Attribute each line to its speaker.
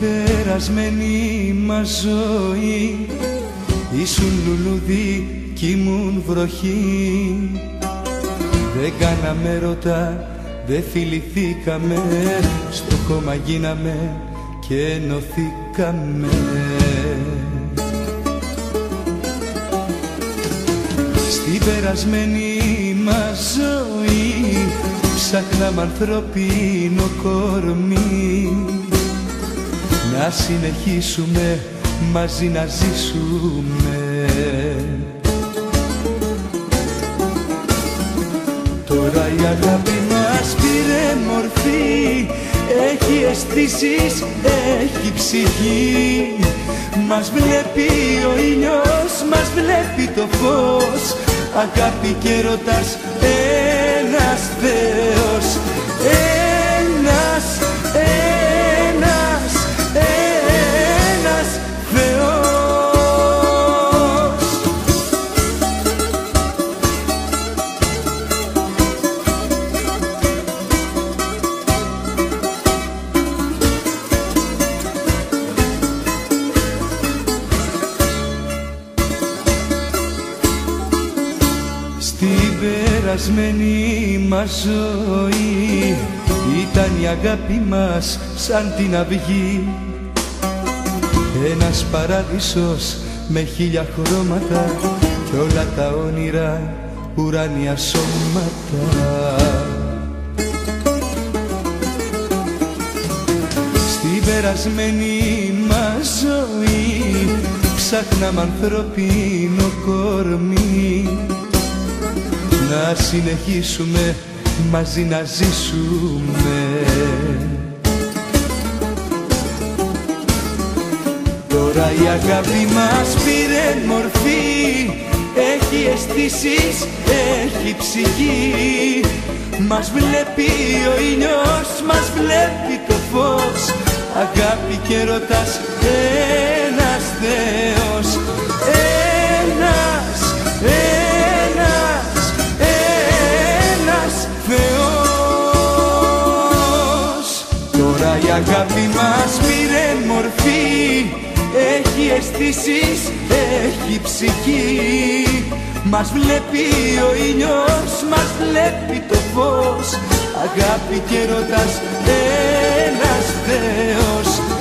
Speaker 1: περασμένη μας ζωή. Ήσουν λουλούδι κι ήμουν βροχή. Δεν κάναμε ρωτά, δεν φιληθήκαμε. Στο κόμμα γίναμε και ενωθήκαμε. Στην περασμένη μας ζωή Ψάχναμε ανθρώπινο κορμί Να συνεχίσουμε μαζί να ζήσουμε. Τώρα η αγάπη μας πήρε μορφή Έχει αισθήσεις, έχει ψυχή. Μας βλέπει ο ήλιος, μας βλέπει το φως. Αγάπη και ρωτάς ένας Στην περασμένη μας ζωή Ήταν η αγάπη μας σαν την αυγή. Ένας παράδεισος με χίλια χρώματα Κι όλα τα όνειρα ουράνια σώματα. Στην περασμένη μας ζωή Ψάχναμε ανθρώπινο κορμί να συνεχίσουμε μαζί να ζήσουμε. Τώρα η αγάπη μας πήρε μορφή. Έχει αισθήσεις, έχει ψυχή. Μας βλέπει ο ήλιος, μας βλέπει το φως. Αγάπη και ρωτάς ένας αγάπη μας πήρε μορφή. Έχει αισθήσεις, έχει ψυχή. Μας βλέπει ο ήλιος, μας βλέπει το φως. Αγάπη και ρωτάς ένας Θεός